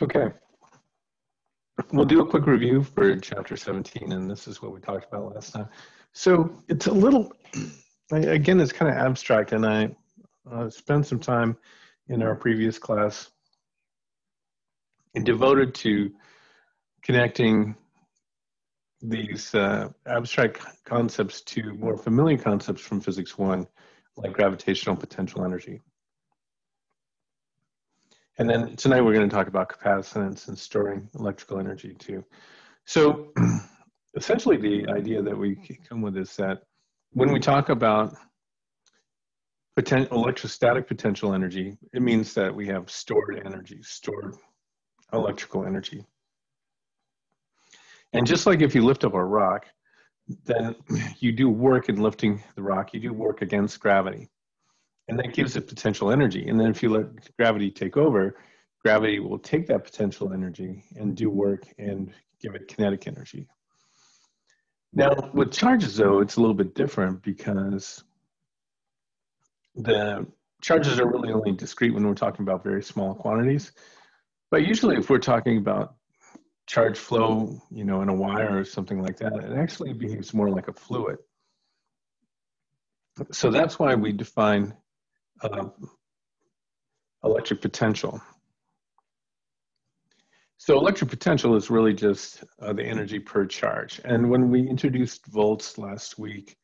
Okay. We'll do a quick review for chapter 17, and this is what we talked about last time. So it's a little, again, it's kind of abstract, and I uh, spent some time in our previous class devoted to connecting these uh, abstract concepts to more familiar concepts from physics one, like gravitational potential energy. And then tonight we're going to talk about capacitance and storing electrical energy too. So essentially the idea that we come with is that when we talk about electrostatic potential energy, it means that we have stored energy, stored electrical energy. And just like if you lift up a rock, then you do work in lifting the rock, you do work against gravity. And that gives it potential energy. And then if you let gravity take over, gravity will take that potential energy and do work and give it kinetic energy. Now, with charges, though, it's a little bit different because the charges are really only discrete when we're talking about very small quantities. But usually, if we're talking about charge flow, you know, in a wire or something like that, it actually behaves more like a fluid. So that's why we define uh, electric potential. So electric potential is really just uh, the energy per charge. And when we introduced volts last week,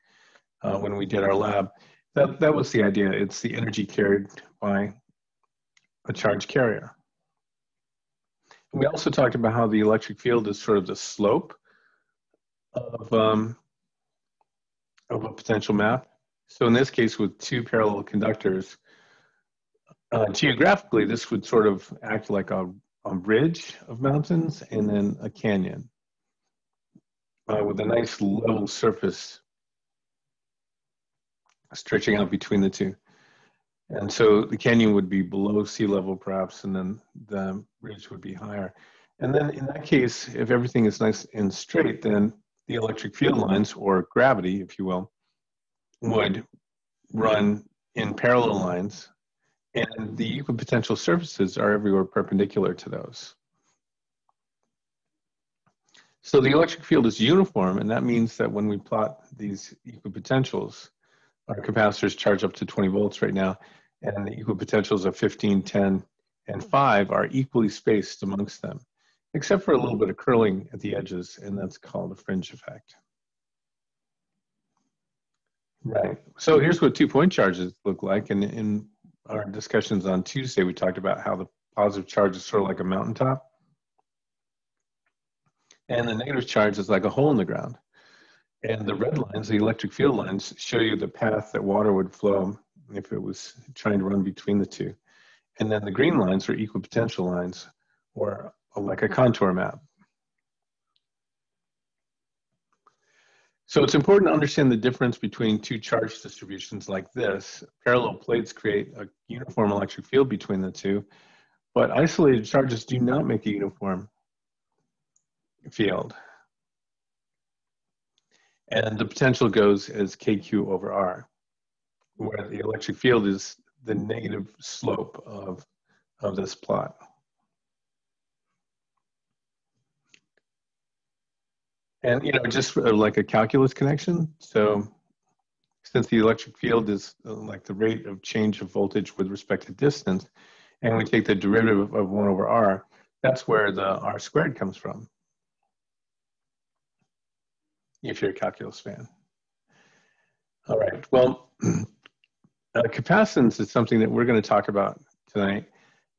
uh, when we did our lab, that, that was the idea. It's the energy carried by a charge carrier. We also talked about how the electric field is sort of the slope of, um, of a potential map. So in this case, with two parallel conductors, uh, geographically, this would sort of act like a, a ridge of mountains and then a canyon uh, with a nice level surface stretching out between the two. And so the canyon would be below sea level perhaps, and then the ridge would be higher. And then in that case, if everything is nice and straight, then the electric field lines, or gravity, if you will, would mm-hmm. run in parallel lines, and the equipotential surfaces are everywhere perpendicular to those. So the electric field is uniform, and that means that when we plot these equipotentials, our capacitors charge up to 20 volts right now, and the equipotentials of 15, 10, and 5 are equally spaced amongst them, except for a little bit of curling at the edges, and that's called a fringe effect. Right. So here's what two-point charges look like. And in our discussions on Tuesday, we talked about how the positive charge is sort of like a mountaintop. And the negative charge is like a hole in the ground. And the red lines, the electric field lines, show you the path that water would flow if it was trying to run between the two. And then the green lines are equipotential lines, or like a contour map. So it's important to understand the difference between two charge distributions like this. Parallel plates create a uniform electric field between the two, but isolated charges do not make a uniform field. And the potential goes as KQ over R where the electric field is the negative slope of, of this plot. And, you know, just like a calculus connection. So since the electric field is uh, like the rate of change of voltage with respect to distance, and we take the derivative of 1 over r, that's where the r squared comes from, if you're a calculus fan. All right, well, Uh, capacitance is something that we're going to talk about tonight.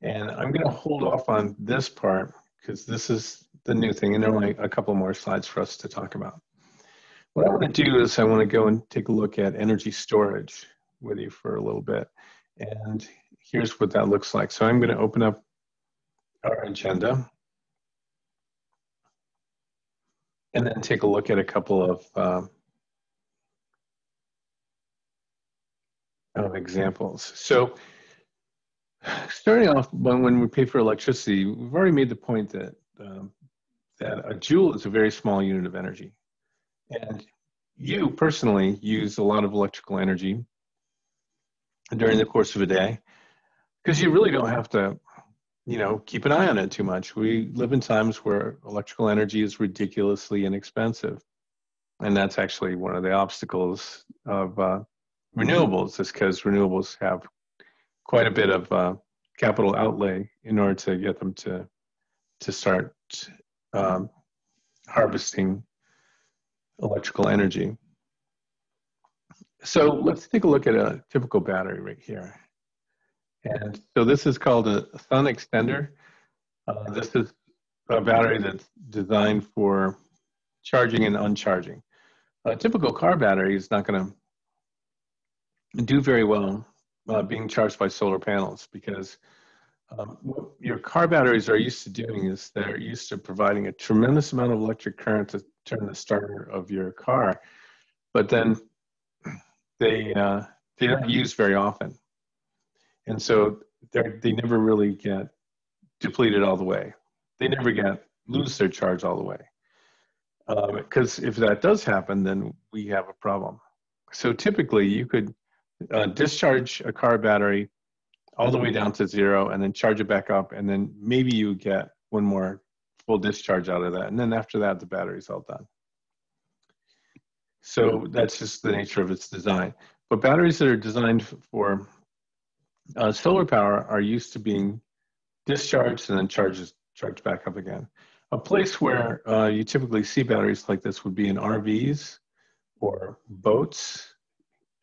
And I'm going to hold off on this part because this is the new thing and there are only a couple more slides for us to talk about. What I want to do is I want to go and take a look at energy storage with you for a little bit. And here's what that looks like. So I'm going to open up our agenda and then take a look at a couple of uh, of examples. So starting off when, when we pay for electricity, we've already made the point that, um, that a joule is a very small unit of energy. And you personally use a lot of electrical energy during the course of a day because you really don't have to you know, keep an eye on it too much. We live in times where electrical energy is ridiculously inexpensive. And that's actually one of the obstacles of uh, renewables, is because renewables have quite a bit of uh, capital outlay in order to get them to, to start um, harvesting electrical energy. So let's take a look at a typical battery right here. And so this is called a Sun Xtender. Uh, this is a battery that's designed for charging and uncharging. A typical car battery is not going to do very well uh, being charged by solar panels because um, what your car batteries are used to doing is they're used to providing a tremendous amount of electric current to turn the starter of your car, but then they uh, they're not used very often and so they never really get depleted all the way. They never get lose their charge all the way. Because um, if that does happen, then we have a problem. So typically, you could uh, discharge a car battery all the way down to zero, and then charge it back up, and then maybe you get one more full discharge out of that, and then after that, the battery's all done. So that's just the nature of its design. But batteries that are designed for uh, solar power are used to being discharged and then charges charged back up again. A place where uh, you typically see batteries like this would be in RVs or boats.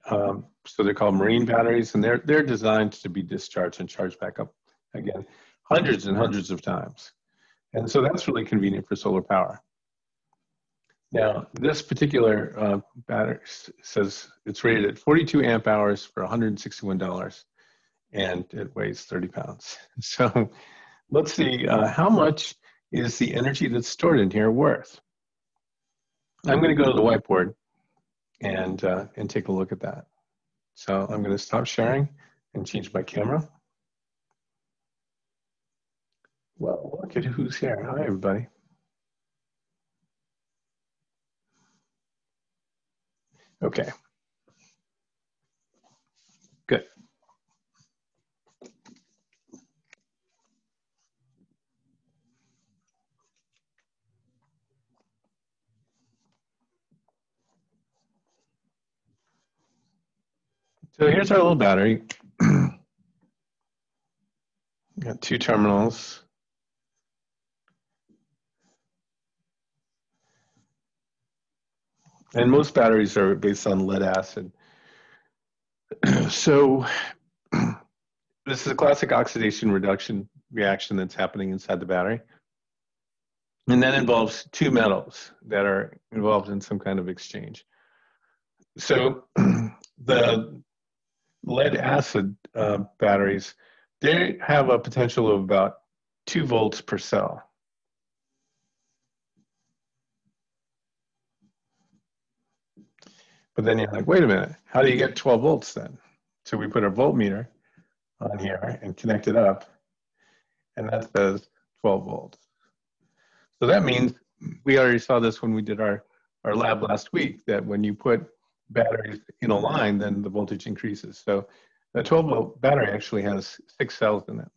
Um, so they're called marine batteries, and they're they're designed to be discharged and charged back up again, hundreds and hundreds of times. And so that's really convenient for solar power. Now, this particular uh, battery says it's rated at 42 amp hours for $161 and it weighs 30 pounds. So let's see, uh, how much is the energy that's stored in here worth? I'm going to go to the whiteboard and, uh, and take a look at that. So I'm going to stop sharing and change my camera. Well, look at who's here. Hi, everybody. Okay. So here's our little battery. Got two terminals. And most batteries are based on lead acid. so this is a classic oxidation reduction reaction that's happening inside the battery. And that involves two metals that are involved in some kind of exchange. So the lead acid uh, batteries, they have a potential of about two volts per cell. But then you're like, wait a minute, how do you get 12 volts then? So we put a voltmeter on here and connect it up, and that says 12 volts. So that means we already saw this when we did our, our lab last week, that when you put batteries in a line, then the voltage increases. So a 12 volt battery actually has six cells in it.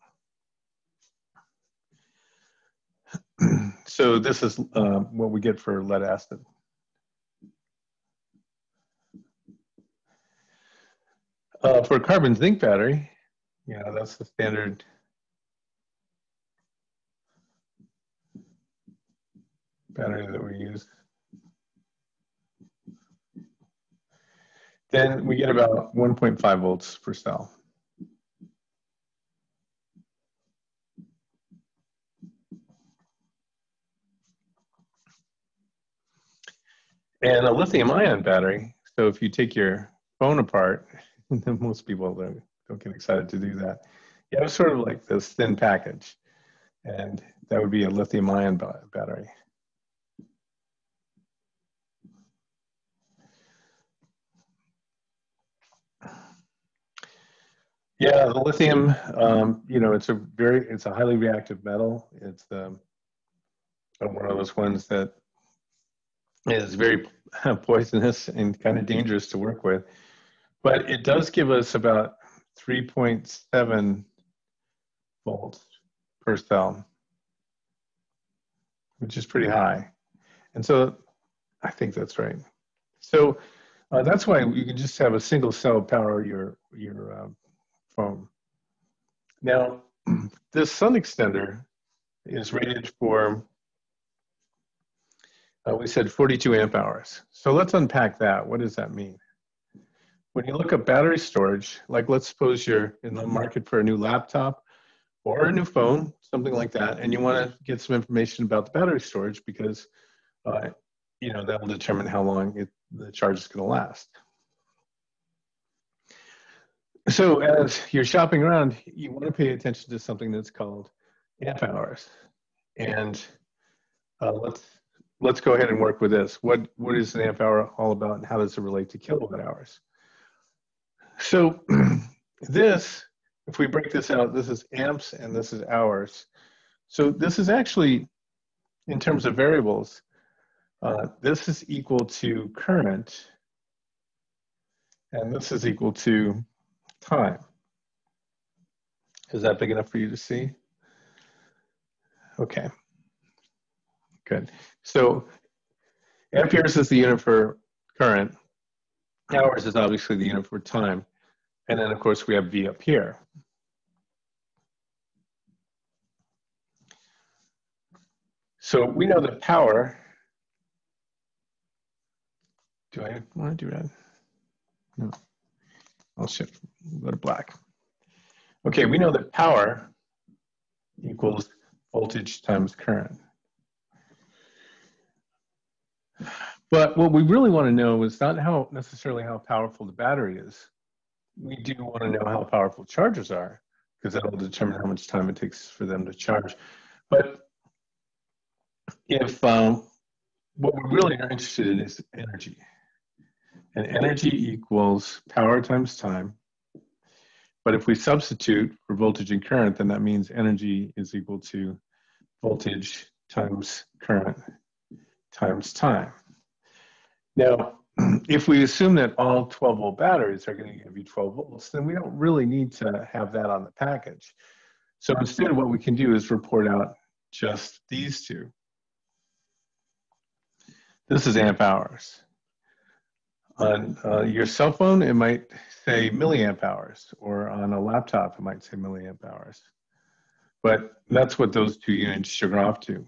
so this is uh, what we get for lead acid. Uh, for a carbon zinc battery, yeah, that's the standard battery that we use. Then we get about 1.5 volts per cell. And a lithium ion battery, so if you take your phone apart, most people don't, don't get excited to do that. Yeah, it's sort of like this thin package. And that would be a lithium ion battery. Yeah, the lithium, um, you know, it's a very, it's a highly reactive metal. It's um, one of those ones that is very poisonous and kind of dangerous to work with. But it does give us about 3.7 volts per cell, which is pretty high. And so I think that's right. So uh, that's why you can just have a single cell power your, your uh, Now, this Sun Xtender is rated for, uh, we said 42 amp hours. So let's unpack that. What does that mean? When you look at battery storage, like let's suppose you're in the market for a new laptop or a new phone, something like that, and you want to get some information about the battery storage because, uh, you know, that will determine how long it, the charge is going to last. So as you're shopping around, you want to pay attention to something that's called amp hours. And uh, let's let's go ahead and work with this. What what is an amp hour all about, and how does it relate to kilowatt hours? So this, if we break this out, this is amps and this is hours. So this is actually, in terms of variables, uh, this is equal to current, and this is equal to time. Is that big enough for you to see? Okay, good. So amperes is the unit for current. Hours is obviously the unit for time. And then of course we have V up here. So we know that power, do I want to do that? No, I'll shift, go to black. Okay, we know that power equals voltage times current. But what we really want to know is not how necessarily how powerful the battery is. We do want to know how powerful chargers are because that will determine how much time it takes for them to charge. But if um, what we really are interested in is energy, and energy equals power times time. But if we substitute for voltage and current, then that means energy is equal to voltage times current times time. Now, if we assume that all 12 volt batteries are going to give you 12 volts, then we don't really need to have that on the package. So instead, what we can do is report out just these two. This is amp hours. On uh, your cell phone, it might say milliamp hours, or on a laptop, it might say milliamp hours. But that's what those two units sugar off to.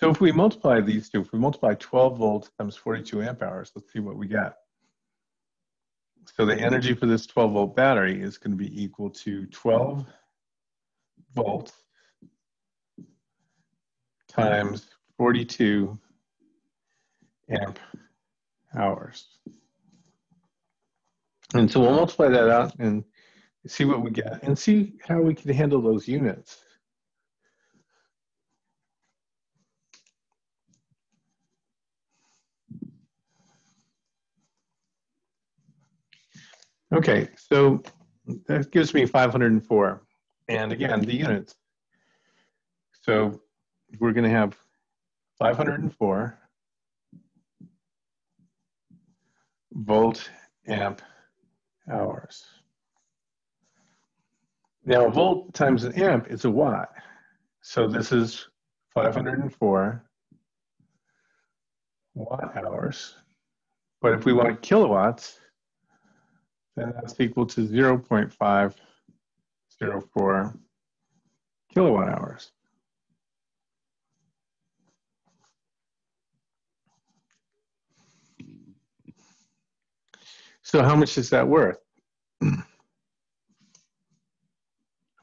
So if we multiply these two, if we multiply 12 volts times 42 amp hours, let's see what we get. So the energy for this 12 volt battery is going to be equal to 12 volts times 42 amp hours. And so we'll uh, multiply that out and see what we get and see how we can handle those units. Okay, so that gives me 504. And again, the units. So we're going to have 504 volt amp hours. Now, a volt times an amp is a watt. So this is 504 watt hours. But if we want kilowatts, then that's equal to 0.504 kilowatt hours. So how much is that worth?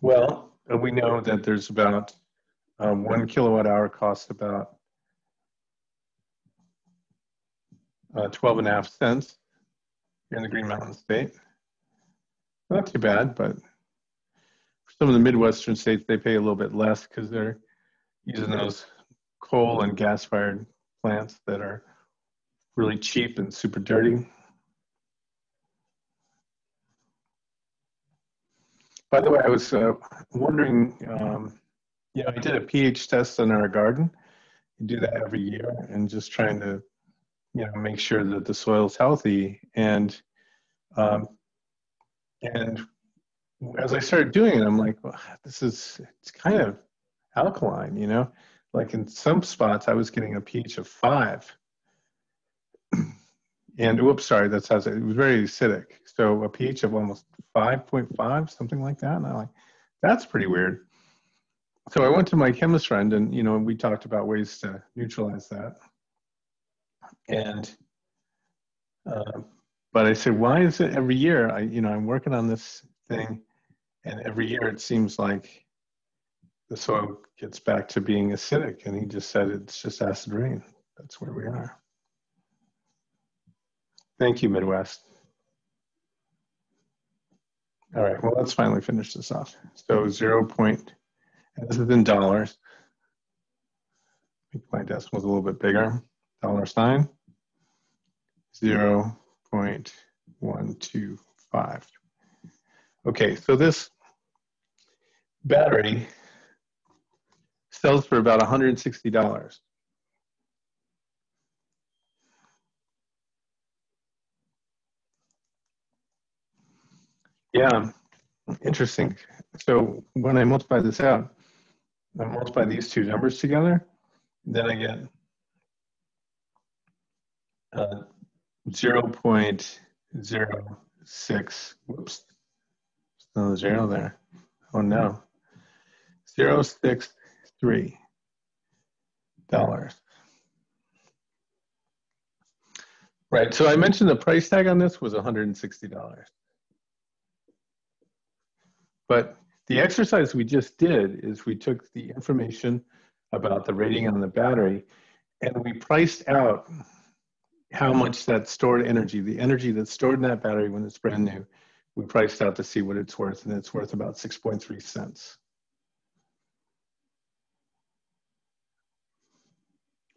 well, we know that there's about um, one kilowatt hour costs about uh, 12 and a half cents here in the Green Mountain State. Not too bad, but for some of the Midwestern states, they pay a little bit less because they're using those coal and gas fired plants that are really cheap and super dirty. By the way, I was uh, wondering, um, you know, I did a pH test in our garden. You do that every year and just trying to you know make sure that the soil is healthy and um, and as I started doing it, I'm like, well, this is it's kind of alkaline, you know? Like in some spots, I was getting a pH of five. And whoops, sorry, that's how it was very acidic. So a pH of almost 5.5, something like that. And I'm like, that's pretty weird. So I went to my chemist friend and, you know, we talked about ways to neutralize that. And, uh, but I said, why is it every year? I, you know, I'm working on this thing and every year it seems like the soil gets back to being acidic. And he just said it's just acid rain. That's where we are. Thank you, Midwest. All right, well, let's finally finish this off. So 0. Point, this is in dollars. Make my decimals a little bit bigger. Dollar sign, 0 0.125. Okay, so this battery sells for about $160. Yeah, interesting. So when I multiply this out, I multiply these two numbers together, then I get uh, 0 0.06, whoops, no zero there. Oh no, 063 dollars. Right, so I mentioned the price tag on this was $160. But the exercise we just did is we took the information about the rating on the battery and we priced out how much that stored energy, the energy that's stored in that battery when it's brand new, we priced out to see what it's worth, and it's worth about 6.3 cents.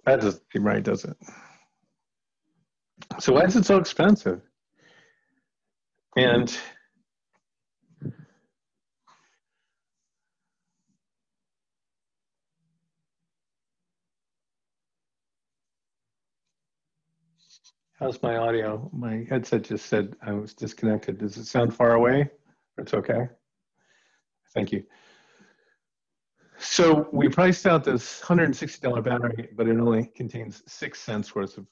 That doesn't seem right, does it? So why is it so expensive? And How's my audio? My headset just said I was disconnected. Does it sound far away? It's okay. Thank you. So we priced out this $160 battery, but it only contains six cents worth of,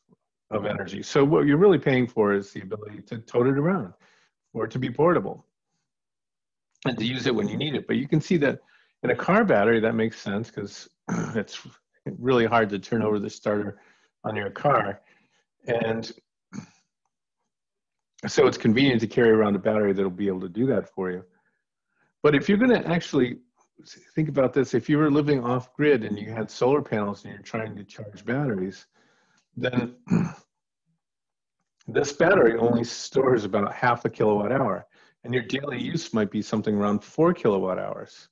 of energy. So what you're really paying for is the ability to tote it around or to be portable and to use it when you need it. But you can see that in a car battery, that makes sense because it's really hard to turn over the starter on your car. And so it's convenient to carry around a battery that'll be able to do that for you. But if you're going to actually think about this, if you were living off grid and you had solar panels and you're trying to charge batteries, then this battery only stores about half a kilowatt hour, and your daily use might be something around four kilowatt hours.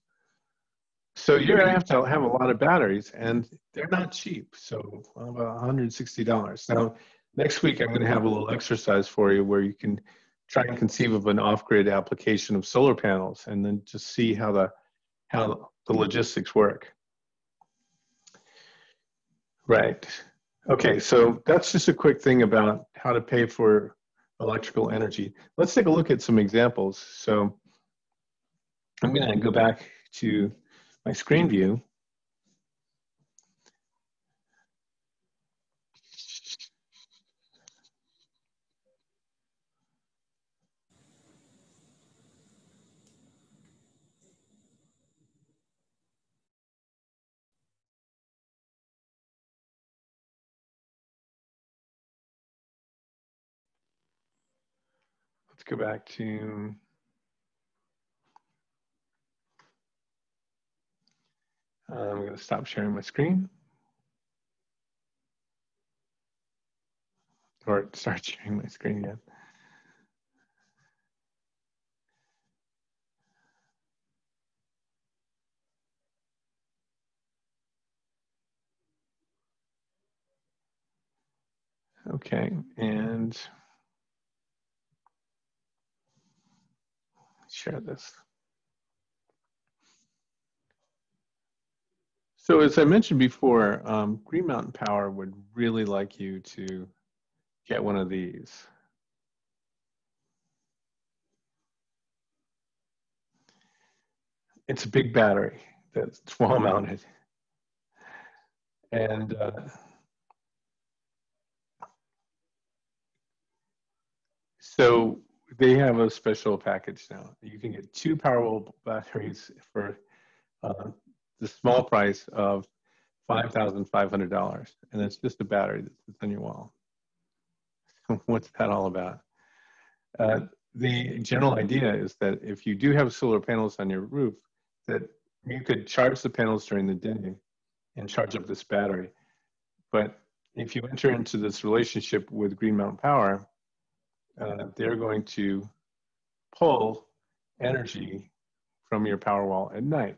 So you're to have to have a lot of batteries, and they're not cheap. So about $160. Now, next week I'm going to have a little exercise for you where you can try and conceive of an off-grid application of solar panels and then just see how the how the logistics work. Right. Okay, so that's just a quick thing about how to pay for electrical energy. Let's take a look at some examples. So I'm going to go back to my screen view. Go back to uh, I'm going to stop sharing my screen. Or start sharing my screen again. Okay, and share this. So as I mentioned before, um, Green Mountain Power would really like you to get one of these. It's a big battery. that's wall mounted. And uh, so they have a special package now. You can get two Powerwall batteries for uh, the small price of $5,500. And it's just a battery that sits on your wall. What's that all about? Uh, the general idea is that if you do have solar panels on your roof, that you could charge the panels during the day and charge up this battery. But if you enter into this relationship with Green Mountain Power, uh, they're going to pull energy from your Powerwall at night.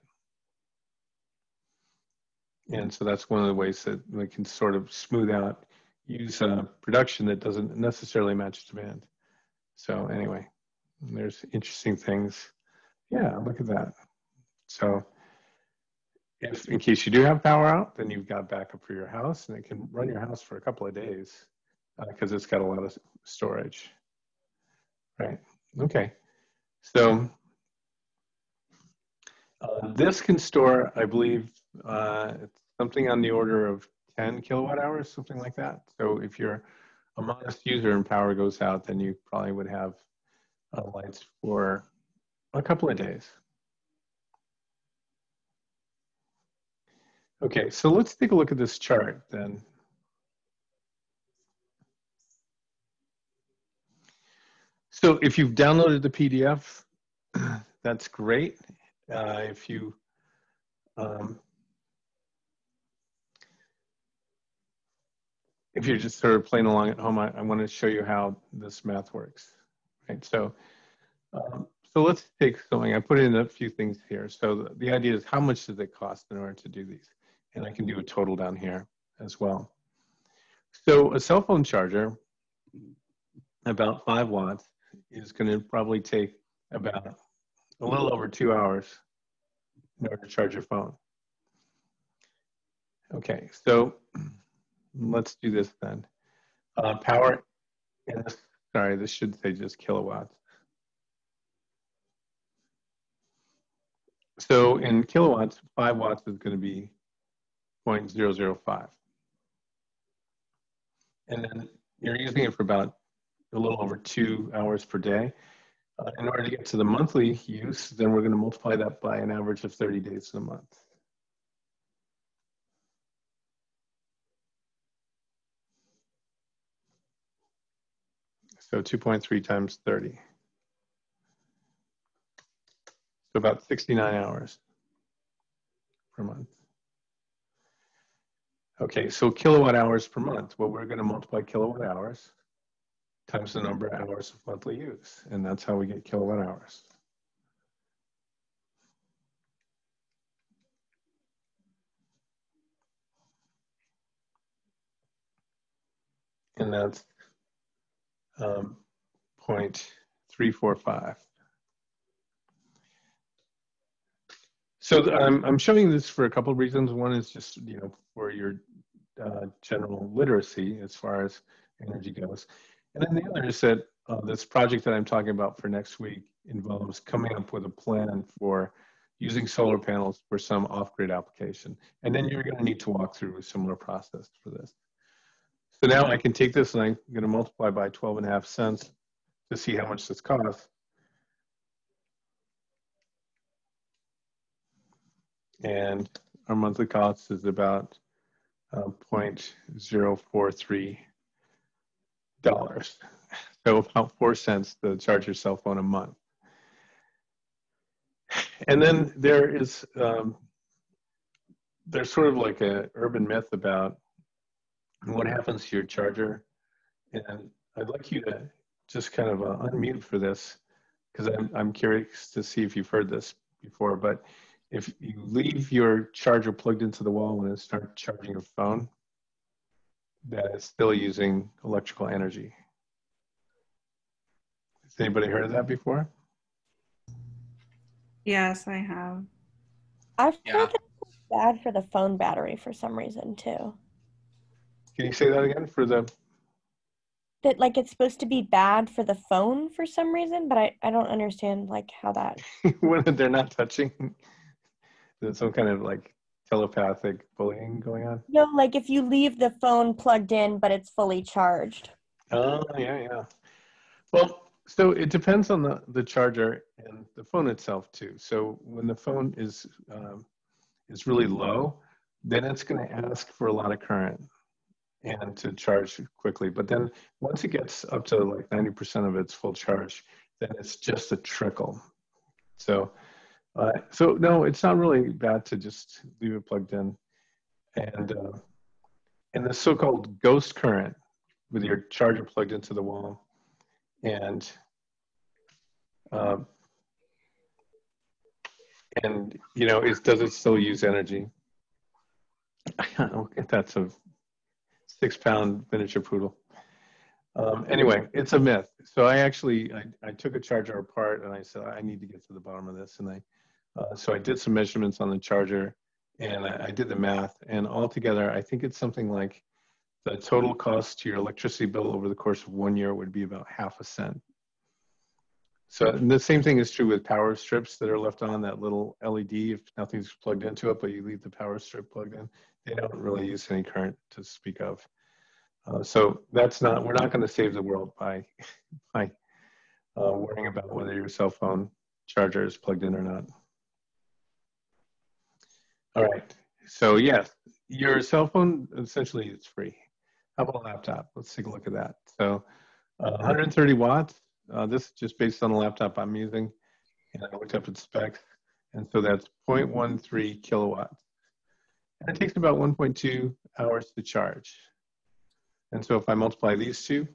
And so that's one of the ways that we can sort of smooth out, use uh, production that doesn't necessarily match demand. So anyway, there's interesting things. Yeah, look at that. So if in case you do have power out, then you've got backup for your house and it can run your house for a couple of days because uh, it's got a lot of storage. Right, okay. So uh, this can store, I believe, uh, something on the order of 10 kilowatt hours, something like that. So if you're a modest user and power goes out, then you probably would have uh, lights for a couple of days. Okay, so let's take a look at this chart then. So if you've downloaded the PDF, that's great. Uh, if you um, if you're just sort of playing along at home, I, I want to show you how this math works. Right. So um, so let's take something. I put in a few things here. So the, the idea is how much does it cost in order to do these? And I can do a total down here as well. So a cell phone charger, about five watts, is going to probably take about a little over two hours in order to charge your phone. Okay, so let's do this then. Uh, power, sorry, this should say just kilowatts. So in kilowatts, five watts is going to be 0.005. And then you're using it for about a little over two hours per day. Uh, in order to get to the monthly use, then we're going to multiply that by an average of 30 days a month. So 2.3 times 30. So about 69 hours per month. Okay, so kilowatt hours per month. Well, we're going to multiply kilowatt hours times the number of hours of monthly use, and that's how we get kilowatt hours. And that's um, 0.345. So I'm, I'm showing this for a couple of reasons. One is just, you know, for your uh, general literacy as far as energy goes. And then the other is that uh, this project that I'm talking about for next week involves coming up with a plan for using solar panels for some off-grid application. And then you're gonna need to walk through a similar process for this. So now I can take this and I'm gonna multiply by 12 and a half cents to see how much this costs. And our monthly cost is about uh, 0.043 dollars. So about four cents to charge your cell phone a month. And then there is um, there's sort of like a urban myth about what happens to your charger. And I'd like you to just kind of uh, unmute for this because I'm, I'm curious to see if you've heard this before. But if you leave your charger plugged into the wall when it starts charging your phone, that is still using electrical energy. Has anybody heard of that before? Yes, I have. I've yeah. heard it's bad for the phone battery for some reason too. Can you say that again for the? That like it's supposed to be bad for the phone for some reason, but I, I don't understand like how that. when they're not touching, There's some kind of like telepathic bullying going on. No, like if you leave the phone plugged in but it's fully charged. Oh yeah, yeah. Well, so it depends on the the charger and the phone itself too. So when the phone is um, is really low, then it's going to ask for a lot of current and to charge quickly. But then once it gets up to like 90% of its full charge, then it's just a trickle. So, uh, so no, it's not really bad to just leave it plugged in. And, uh, and the so-called ghost current with your charger plugged into the wall and um, and you know, is does it still use energy? That's a six pound miniature poodle. Um, anyway, it's a myth. So I actually, I, I, took a charger apart and I said, I need to get to the bottom of this. And I, uh, so I did some measurements on the charger and I, I did the math and altogether, I think it's something like the total cost to your electricity bill over the course of one year would be about half a cent. So the same thing is true with power strips that are left on that little LED if nothing's plugged into it, but you leave the power strip plugged in. They don't really use any current to speak of. Uh, so that's not, we're not going to save the world by, by uh, worrying about whether your cell phone charger is plugged in or not. All right. So yes, your cell phone essentially is free. How about a laptop? Let's take a look at that. So uh, 130 watts uh, this is just based on the laptop I'm using. And I looked up its specs. And so that's 0.13 kilowatts. And it takes about 1.2 hours to charge. And so if I multiply these two,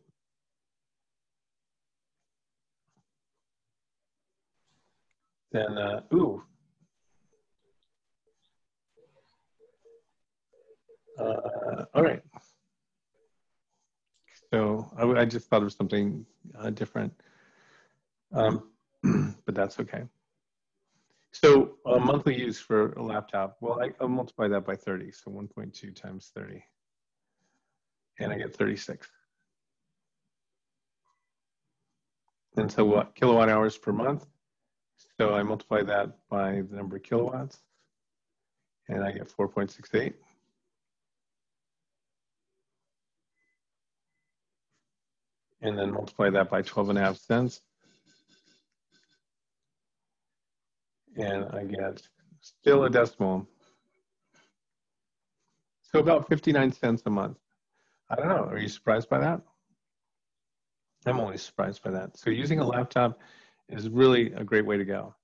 then, uh, ooh. Uh, all right. So I, I just thought of something uh, different, um, but that's okay. So uh, monthly use for a laptop, well, I, will multiply that by 30, so 1.2 times 30, and I get 36. And so what, kilowatt hours per month? So I multiply that by the number of kilowatts, and I get 4.68. and then multiply that by 12 and a half cents. And I get still a decimal. So about 59 cents a month. I don't know, are you surprised by that? I'm always surprised by that. So using a laptop is really a great way to go.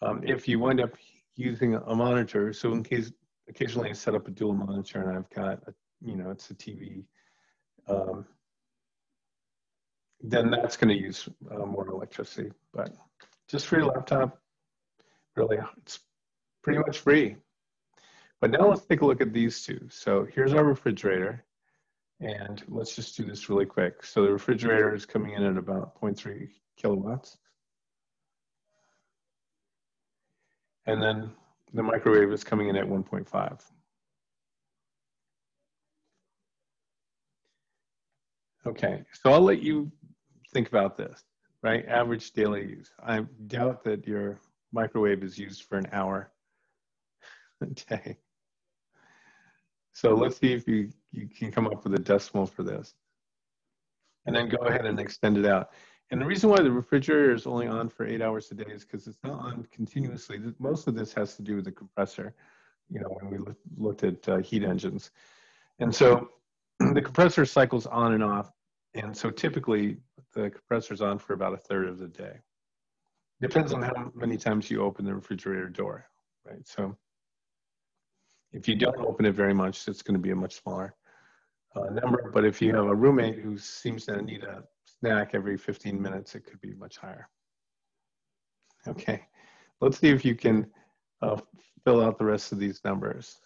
Um, if you wind up using a monitor, so in case occasionally I set up a dual monitor and I've got, a, you know, it's a TV um, then that's going to use uh, more electricity. But just for your laptop, really, it's pretty much free. But now let's take a look at these two. So here's our refrigerator. And let's just do this really quick. So the refrigerator is coming in at about 0.3 kilowatts. And then the microwave is coming in at 1.5. Okay, so I'll let you think about this, right? Average daily use. I doubt that your microwave is used for an hour a day. So let's see if you, you can come up with a decimal for this. And then go ahead and extend it out. And the reason why the refrigerator is only on for eight hours a day is because it's not on continuously. Most of this has to do with the compressor, you know, when we looked at uh, heat engines. And so the compressor cycles on and off. And so typically the compressor's on for about a third of the day. Depends on how many times you open the refrigerator door, right? So if you don't open it very much, it's going to be a much smaller uh, number. But if you have a roommate who seems to need a snack every 15 minutes, it could be much higher. Okay, let's see if you can uh, fill out the rest of these numbers.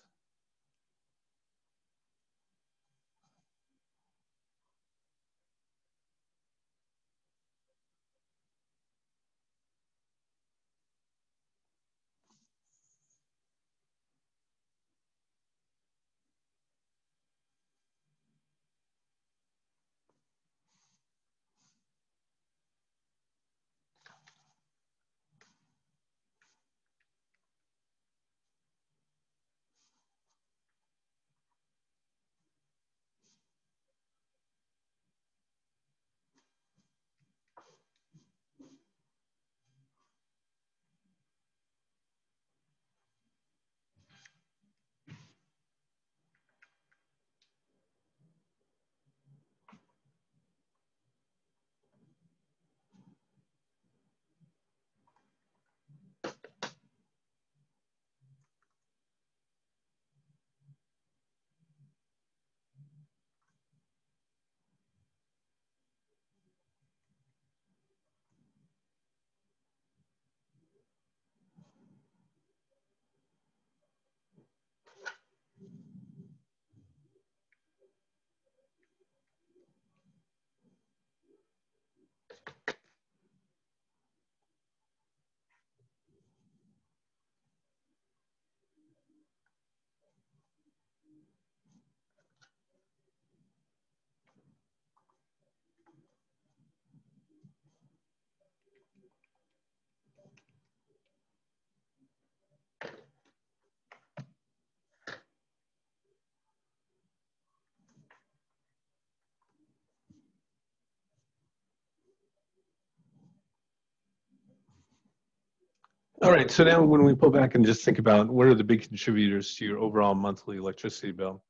All right, so now when we pull back and just think about what are the big contributors to your overall monthly electricity bill,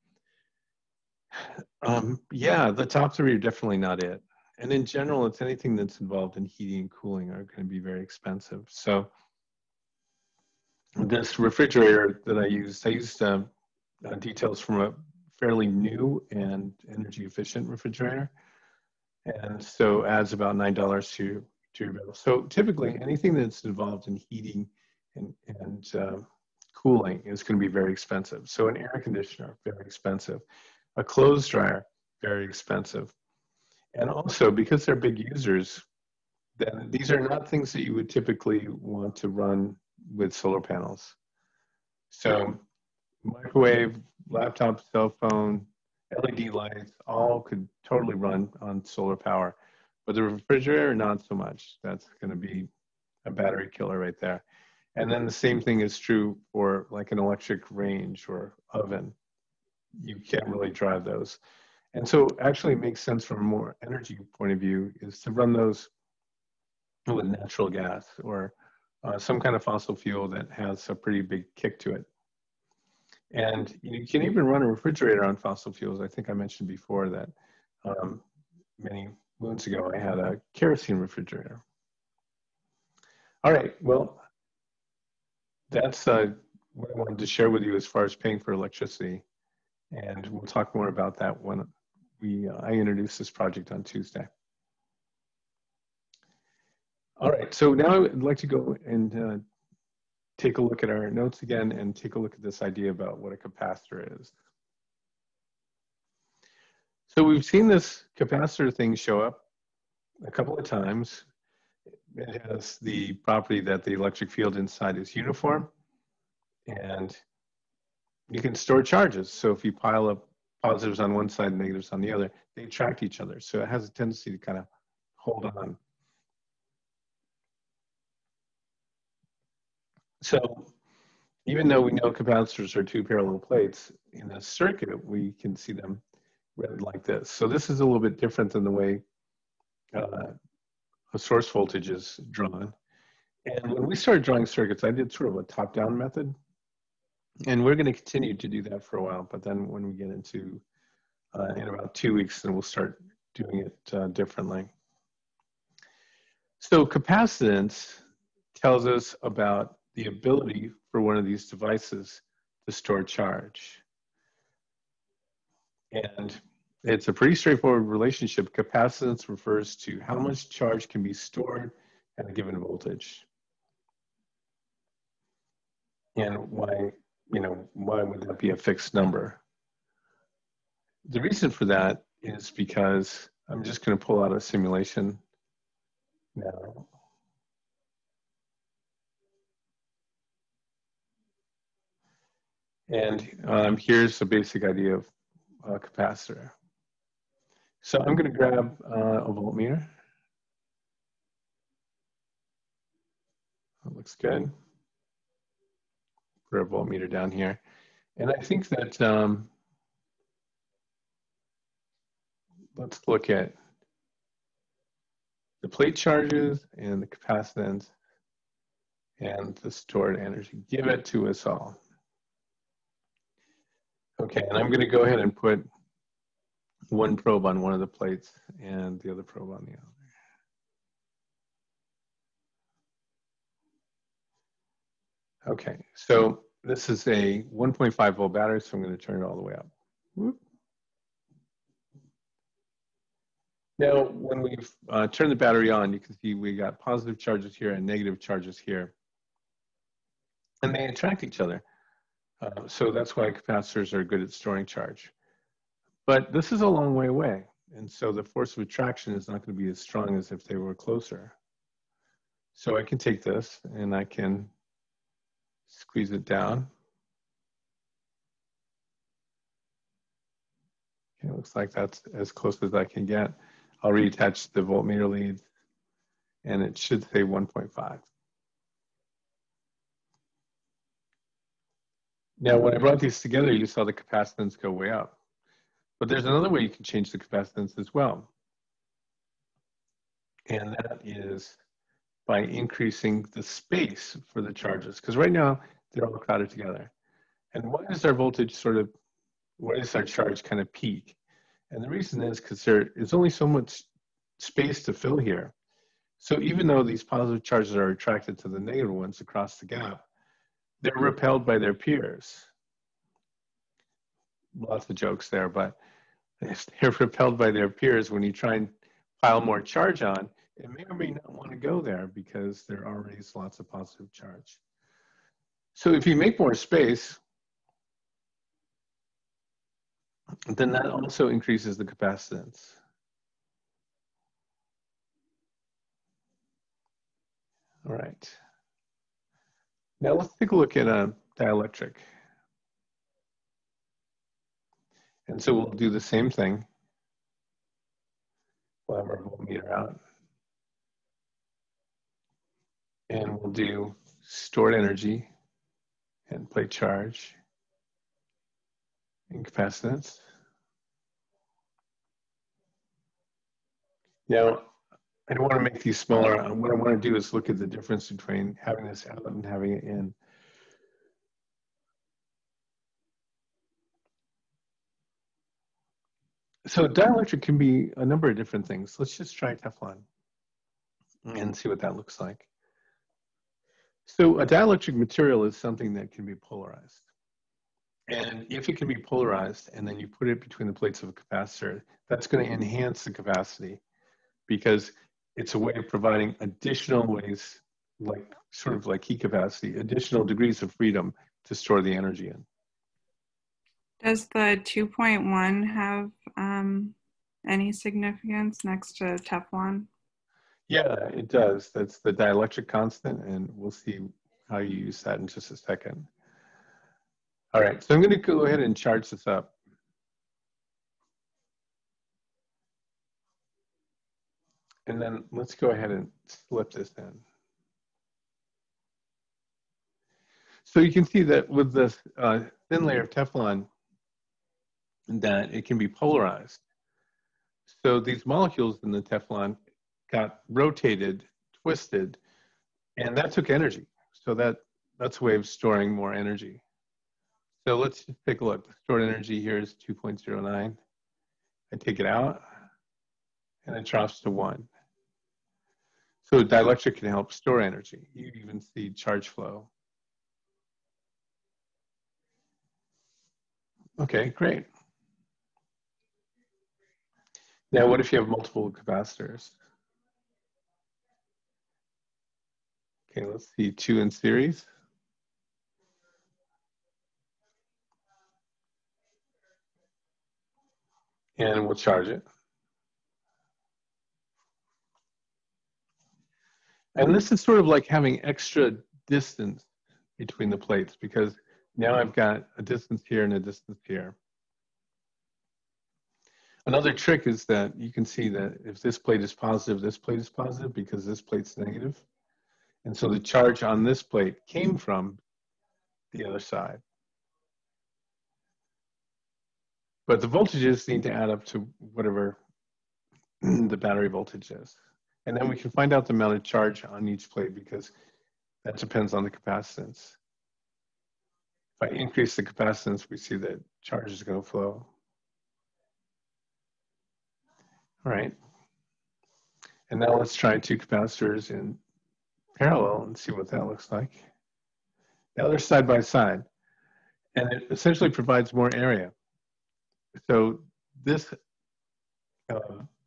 um, yeah, the top three are definitely not it. And in general, it's anything that's involved in heating and cooling are going to be very expensive. So this refrigerator that I used, I used uh, uh, details from a fairly new and energy efficient refrigerator. And so adds about $9 to to your bill. So typically anything that's involved in heating and, and uh, cooling is going to be very expensive. So an air conditioner, very expensive. A clothes dryer, very expensive. And also because they're big users, then these are not things that you would typically want to run with solar panels. So microwave, laptop, cell phone, LED lights, all could totally run on solar power. But the refrigerator, not so much. That's going to be a battery killer right there. And then the same thing is true for like an electric range or oven. You can't really drive those. And so actually makes sense from a more energy point of view is to run those with natural gas or uh, some kind of fossil fuel that has a pretty big kick to it. And you can even run a refrigerator on fossil fuels. I think I mentioned before that um, many moons ago, I had a kerosene refrigerator. All right, well, that's uh, what I wanted to share with you as far as paying for electricity. And we'll talk more about that when we uh, I introduce this project on Tuesday. All right, so now I'd like to go and uh, take a look at our notes again and take a look at this idea about what a capacitor is. So we've seen this capacitor thing show up a couple of times. It has the property that the electric field inside is uniform and you can store charges. So if you pile up positives on one side and negatives on the other, they attract each other. So it has a tendency to kind of hold on. So even though we know capacitors are two parallel plates, in a circuit, we can see them read like this. So this is a little bit different than the way uh, a source voltage is drawn. And when we started drawing circuits, I did sort of a top-down method. And we're going to continue to do that for a while. But then when we get into, uh, in about two weeks, then we'll start doing it uh, differently. So capacitance tells us about the ability for one of these devices to store charge. And it's a pretty straightforward relationship. Capacitance refers to how much charge can be stored at a given voltage. And why, you know, why would that be a fixed number? The reason for that is because I'm just going to pull out a simulation now. And um, here's a basic idea of a capacitor. So I'm going to grab uh, a voltmeter. That looks good. Put a voltmeter down here. And I think that, um, let's look at the plate charges and the capacitance and the stored energy. Give it to us all. Okay, and I'm going to go ahead and put one probe on one of the plates and the other probe on the other. Okay, so this is a 1.5 volt battery, so I'm going to turn it all the way up. Now, when we uh, turn the battery on, you can see we got positive charges here and negative charges here. And they attract each other. Uh, so that's why capacitors are good at storing charge. But this is a long way away. And so the force of attraction is not going to be as strong as if they were closer. So I can take this and I can squeeze it down. Okay, it looks like that's as close as I can get. I'll reattach the voltmeter lead and it should say 1.5. Now, when I brought uh, these together, you saw the capacitance go way up. But there's another way you can change the capacitance as well. And that is by increasing the space for the charges. Because right now, they're all crowded together. And why does our voltage sort of, why does our charge kind of peak? And the reason is because there is only so much space to fill here. So even though these positive charges are attracted to the negative ones across the gap, they're repelled by their peers. Lots of jokes there, but if they're repelled by their peers when you try and pile more charge on, it may or may not want to go there because there already is lots of positive charge. So if you make more space, then that also increases the capacitance. All right. Now let's take a look at a dielectric. And so we'll do the same thing. We'll have our voltmeter out. And we'll do stored energy and plate charge and capacitance. Now, I don't want to make these smaller. What I want to do is look at the difference between having this out and having it in. So dielectric can be a number of different things. Let's just try Teflon and mm-hmm. see what that looks like. So a dielectric material is something that can be polarized. And if it can be polarized and then you put it between the plates of a capacitor, that's going to enhance the capacity because it's a way of providing additional ways, like sort of like heat capacity, additional degrees of freedom to store the energy in. Does the 2.1 have um, any significance next to Teflon? Yeah, it does. That's the dielectric constant, and we'll see how you use that in just a second. All right, so I'm going to go ahead and charge this up. And then let's go ahead and slip this in. So you can see that with this uh, thin layer of Teflon, that it can be polarized. So these molecules in the Teflon got rotated, twisted, and that took energy. So that, that's a way of storing more energy. So let's just take a look. The stored energy here is 2.09. I take it out, and it drops to one. So dielectric can help store energy. You even see charge flow. Okay, great. Now, what if you have multiple capacitors? Okay, let's see, two in series. And we'll charge it. And this is sort of like having extra distance between the plates because now I've got a distance here and a distance here. Another trick is that you can see that if this plate is positive, this plate is positive because this plate's negative. And so the charge on this plate came from the other side. But the voltages need to add up to whatever the battery voltage is. And then we can find out the amount of charge on each plate because that depends on the capacitance. If I increase the capacitance, we see that charge is going to flow. All right. And now let's try two capacitors in parallel and see what that looks like. Now they're side by side. And it essentially provides more area. So this uh,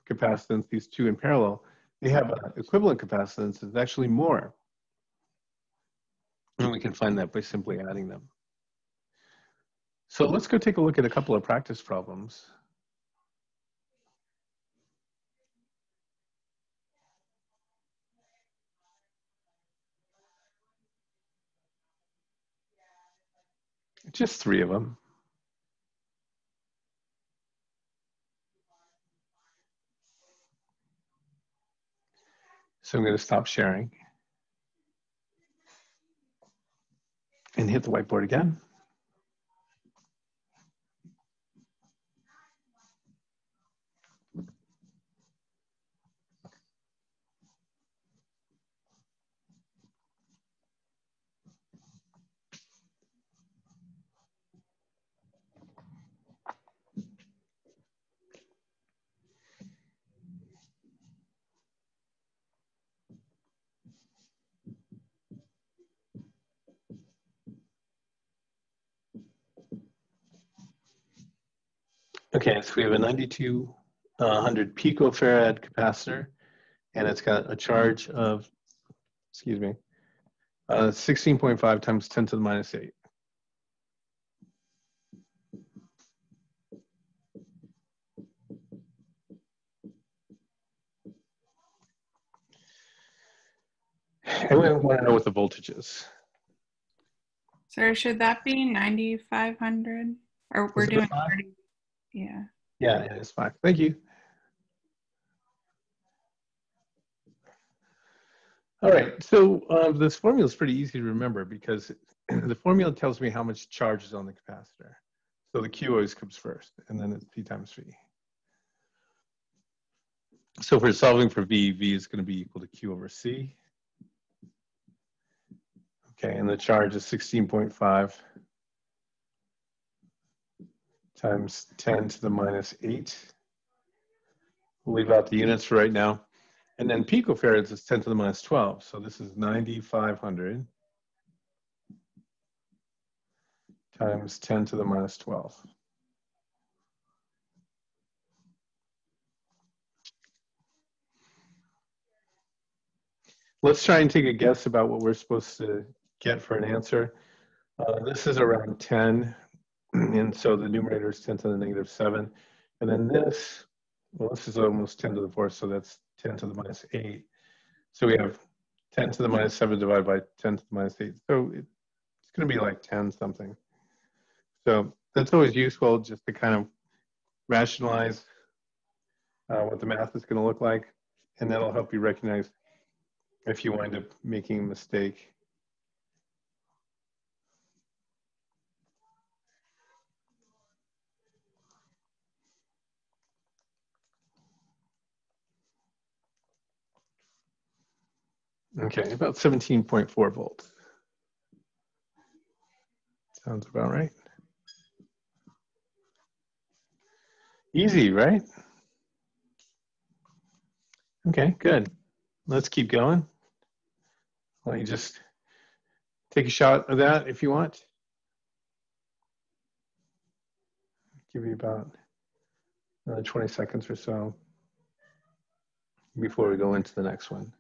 capacitance, these two in parallel, they have an equivalent capacitance is actually more. And we can find that by simply adding them. So let's go take a look at a couple of practice problems. Just three of them. So I'm going to stop sharing and hit the whiteboard again. Okay, so we have a 9200 picofarad capacitor, and it's got a charge of, excuse me, uh, 16.5 times 10 to the minus 8. And we want to know what the voltage is. So should that be 9,500? Or we're Is it a doing 30? Yeah. Yeah, yeah, it's fine. Thank you. All right, so um, this formula is pretty easy to remember because the formula tells me how much charge is on the capacitor. So the Q always comes first, and then it's P times V. So if we're solving for V, V is going to be equal to Q over C. Okay, and the charge is 16.5 times 10 to the minus 8. We'll leave out the units for right now. And then picofarads is 10 to the minus 12. So this is 9,500 times 10 to the minus 12. Let's try and take a guess about what we're supposed to get for an answer. Uh, this is around 10, and so the numerator is 10 to the negative 7. And then this, well, this is almost 10 to the fourth, so that's 10 to the minus 8. So we have 10 to the minus 7 divided by 10 to the minus 8. So it, it's going to be like 10 something. So that's always useful just to kind of rationalize uh, what the math is going to look like. And that'll help you recognize if you wind up making a mistake. Okay, about 17.4 volts. Sounds about right. Easy, right? Okay, good. Let's keep going. Why don't just take a shot of that if you want? Give you about another 20 seconds or so before we go into the next one.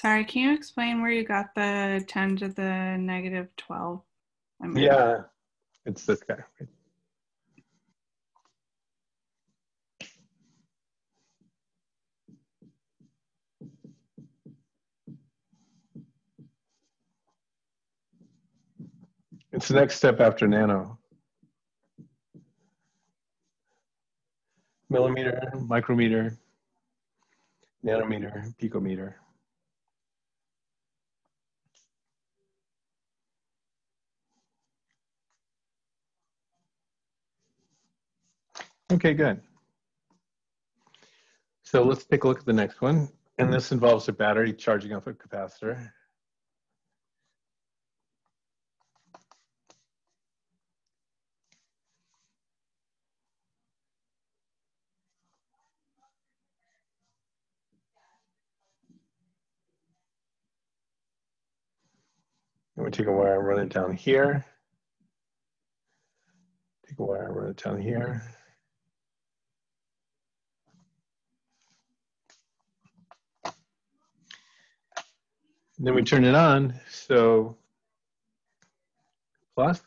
Sorry, can you explain where you got the 10 to the negative 12? I mean, Yeah, it's this guy. It's the next step after nano. Millimeter, micrometer, nanometer, picometer. Okay, good. So let's take a look at the next one. And this involves a battery charging up a capacitor. And we take a wire and run it down here. Take a wire and run it down here. And then we turn it on, so plus,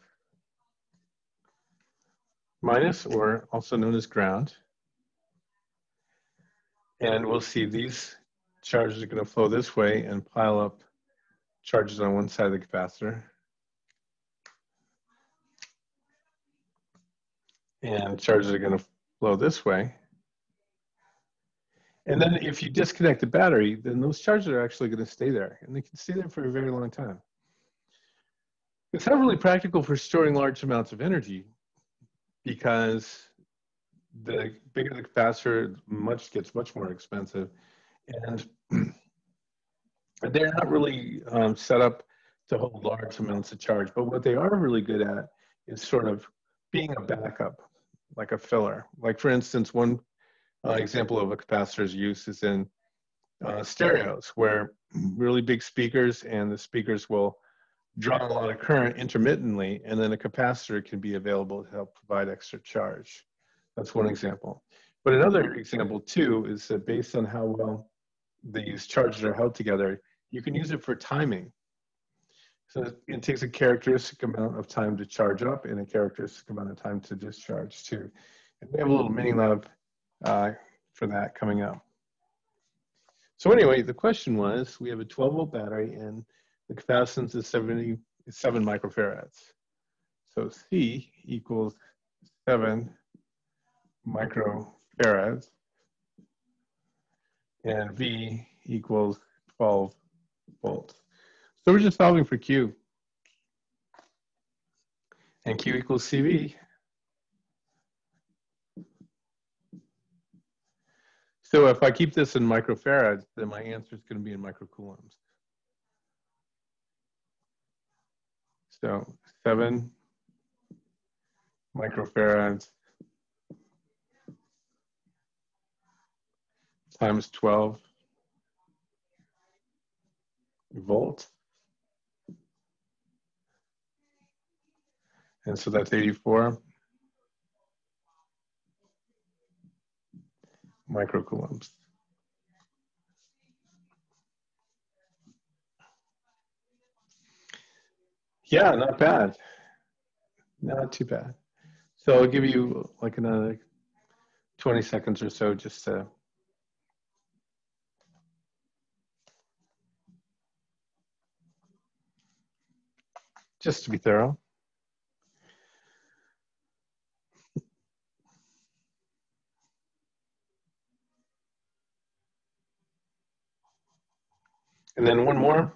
minus, or also known as ground. And we'll see these charges are going to flow this way and pile up charges on one side of the capacitor. And charges are going to flow this way. And then if you disconnect the battery, then those charges are actually going to stay there and they can stay there for a very long time. It's not really practical for storing large amounts of energy because the bigger the capacitor, much gets much more expensive. And they're not really um, set up to hold large amounts of charge. But what they are really good at is sort of being a backup, like a filler. Like for instance, one uh, example of a capacitor's use is in uh, stereos, where really big speakers and the speakers will draw a lot of current intermittently, and then a capacitor can be available to help provide extra charge. That's one example. But another example too is that based on how well these charges are held together, you can use it for timing. So it takes a characteristic amount of time to charge up and a characteristic amount of time to discharge too. And we have a little mini lab uh, for that coming up. So anyway, the question was, we have a 12 volt battery and the capacitance is 77 microfarads. So C equals seven microfarads and V equals 12 volts. So we're just solving for Q. And Q equals CV. So if I keep this in microfarads, then my answer is going to be in microcoulombs. So seven microfarads times 12 volts. And so that's 84 microcoulombs. Yeah, not bad. Not too bad. So I'll give you like another 20 seconds or so just to just to be thorough. And then one more.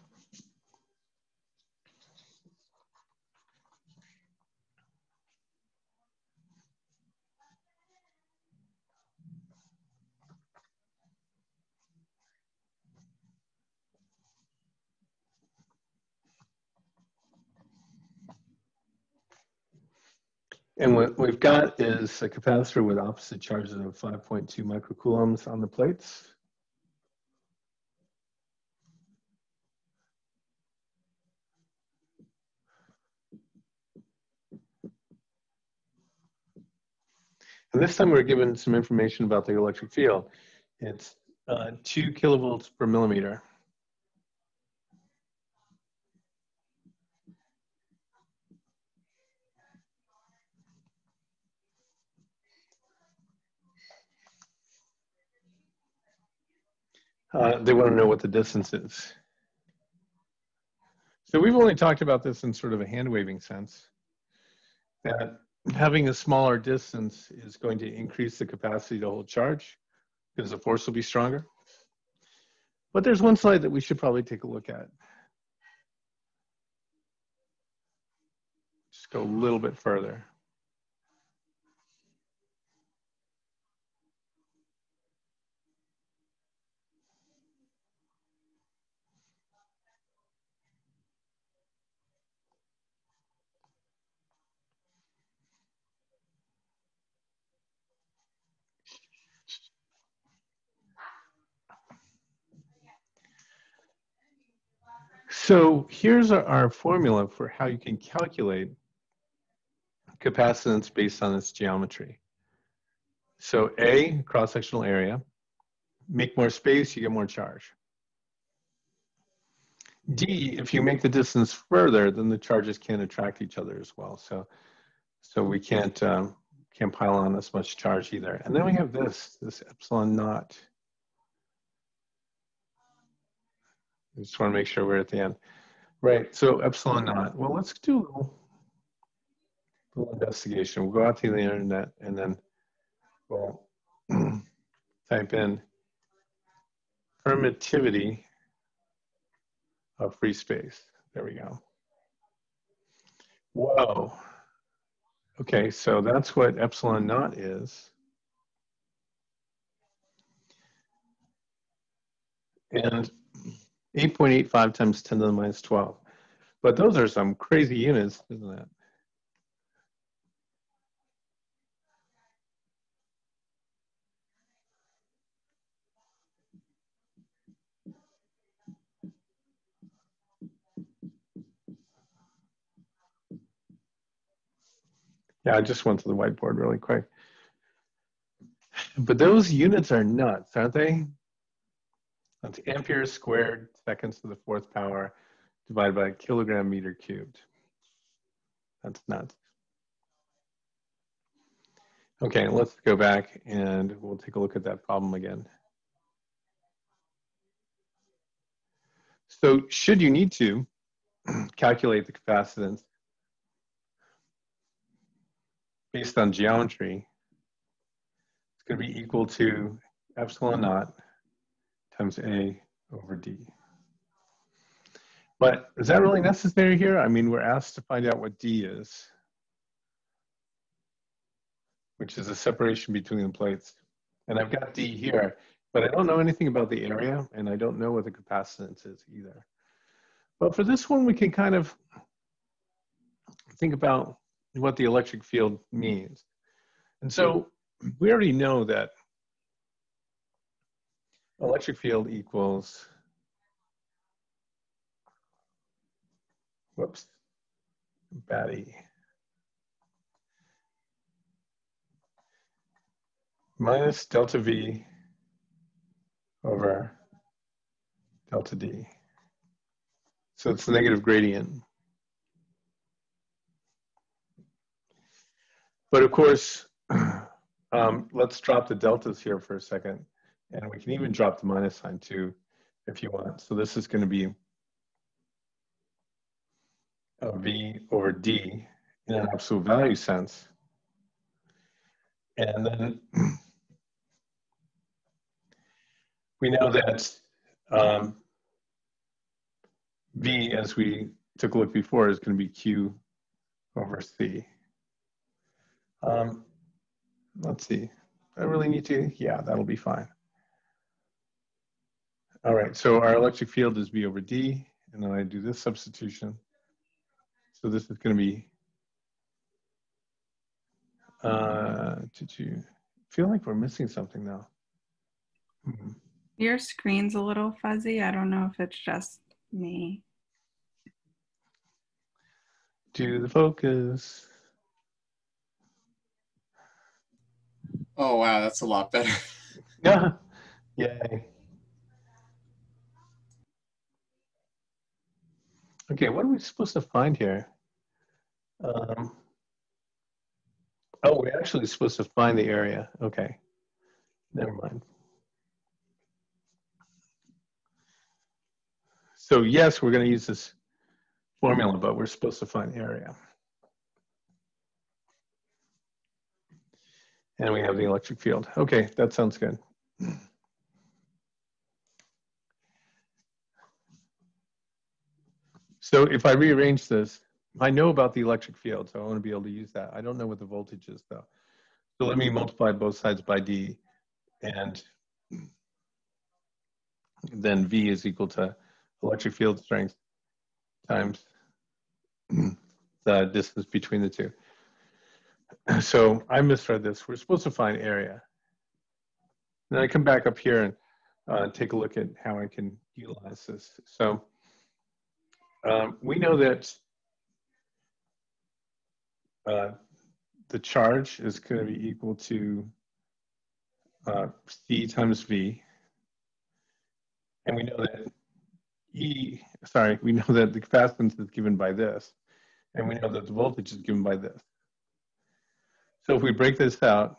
And what we've got is a capacitor with opposite charges of 5.2 microcoulombs on the plates. And this time we're given some information about the electric field. It's uh, two kilovolts per millimeter. Uh, they want to know what the distance is. So we've only talked about this in sort of a hand waving sense, that having a smaller distance is going to increase the capacity to hold charge because the force will be stronger. But there's one slide that we should probably take a look at. Just go a little bit further. So here's our formula for how you can calculate capacitance based on its geometry. So A, cross-sectional area. Make more space, you get more charge. D, if you make the distance further, then the charges can't attract each other as well. So, so we can't, um, can't pile on as much charge either. And then we have this, this epsilon naught. I just want to make sure we're at the end. Right, so epsilon naught. Well, let's do a little, investigation. We'll go out to the internet and then we'll type in permittivity of free space. There we go. Whoa. Okay, so that's what epsilon naught is. And 8.85 times 10 to the minus 12. But those are some crazy units, isn't that? Yeah, I just went to the whiteboard really quick. But those units are nuts, aren't they? That's amperes squared seconds to the fourth power divided by kilogram meter cubed. That's nuts. Okay, let's go back and we'll take a look at that problem again. So should you need to calculate the capacitance based on geometry, it's going to be equal to epsilon naught times A over D. But is that really um, necessary here? I mean, we're asked to find out what D is, which is the separation between the plates. And I've got D here, but I don't know anything about the area, and I don't know what the capacitance is either. But for this one, we can kind of think about what the electric field means. And so we already know that electric field equals, whoops, batty. minus delta V over delta D. So it's the negative gradient. But of course, um, let's drop the deltas here for a second. And we can even drop the minus sign too, if you want. So this is going to be a V over D in an absolute value sense. And then we know that um, V, as we took a look before, is going to be Q over C. Um, let's see. I really need to? Yeah, that'll be fine. All right, so our electric field is V over D, and then I do this substitution. So this is going to be, uh, did you feel like we're missing something now? Hmm. Your screen's a little fuzzy. I don't know if it's just me. Do the focus. Oh, wow, that's a lot better. Yeah. Yay. Okay, what are we supposed to find here? Um, oh, we're actually supposed to find the area. Okay, never mind. So yes, we're going to use this formula, but we're supposed to find the area. And we have the electric field. Okay, that sounds good. So if I rearrange this, I know about the electric field, so I want to be able to use that. I don't know what the voltage is though. So let me multiply both sides by D and then V is equal to electric field strength times the distance between the two. So I misread this. We're supposed to find area. Then I come back up here and uh, take a look at how I can utilize this. So um, we know that uh, the charge is going to be equal to uh, C times V. And we know that E, sorry, we know that the capacitance is given by this. And we know that the voltage is given by this. So if we break this out,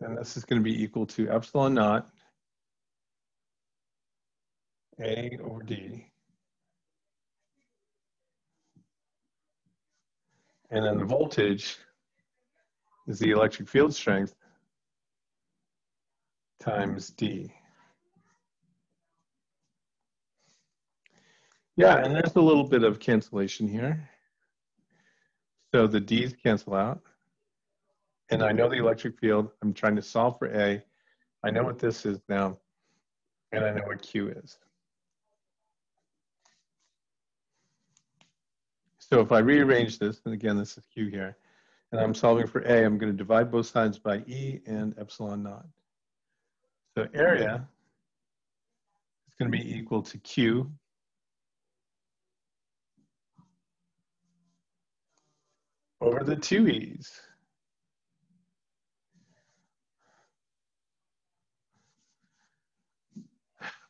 then this is going to be equal to epsilon naught a over D. And then the voltage is the electric field strength times D. Yeah, and there's a little bit of cancellation here. So the D's cancel out. And I know the electric field. I'm trying to solve for A. I know what this is now, and I know what Q is. So if I rearrange this, and again, this is Q here, and I'm solving for A, I'm going to divide both sides by E and epsilon naught. So area is going to be equal to Q over the two E's.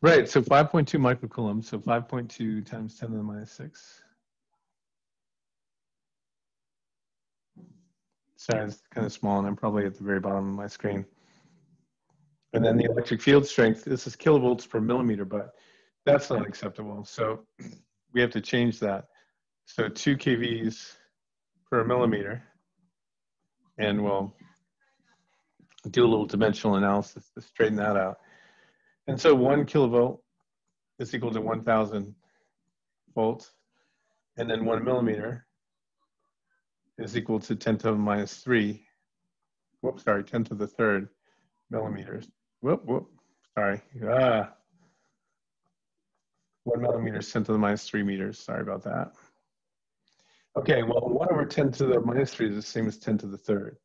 Right, so 5.2 microcoulombs, so 5.2 times 10 to the minus 6. Sorry, it's kind of small, and I'm probably at the very bottom of my screen. And then mm-hmm. the electric field strength, this is kilovolts per millimeter, but that's not acceptable. So we have to change that. So 2 kVs per millimeter, and we'll do a little dimensional analysis to straighten that out. And so one kilovolt is equal to 1,000 volts, and then one millimeter is equal to 10 to the minus three. Whoops, sorry, 10 to the third millimeters. Whoop, whoop, sorry. Ah. One millimeter is 10 to the minus three meters. Sorry about that. Okay, well, one over 10 to the minus three is the same as 10 to the third.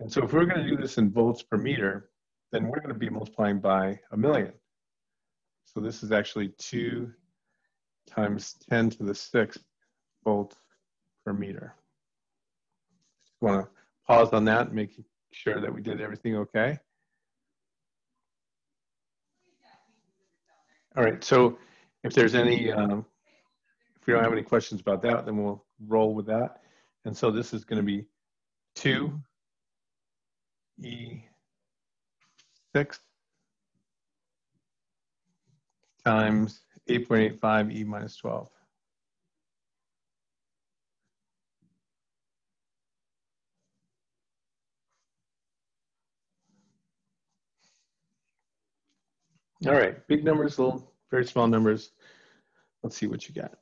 And so if we're gonna do this in volts per meter, then we're going to be multiplying by a million. So this is actually 2 times 10 to the 6th volts per meter. Want to pause on that, making sure that we did everything okay. All right, so if there's any, um, if we don't have any questions about that, then we'll roll with that. And so this is going to be 2 E six times 8.85 e minus 12. All right, big numbers, little, very small numbers. Let's see what you got.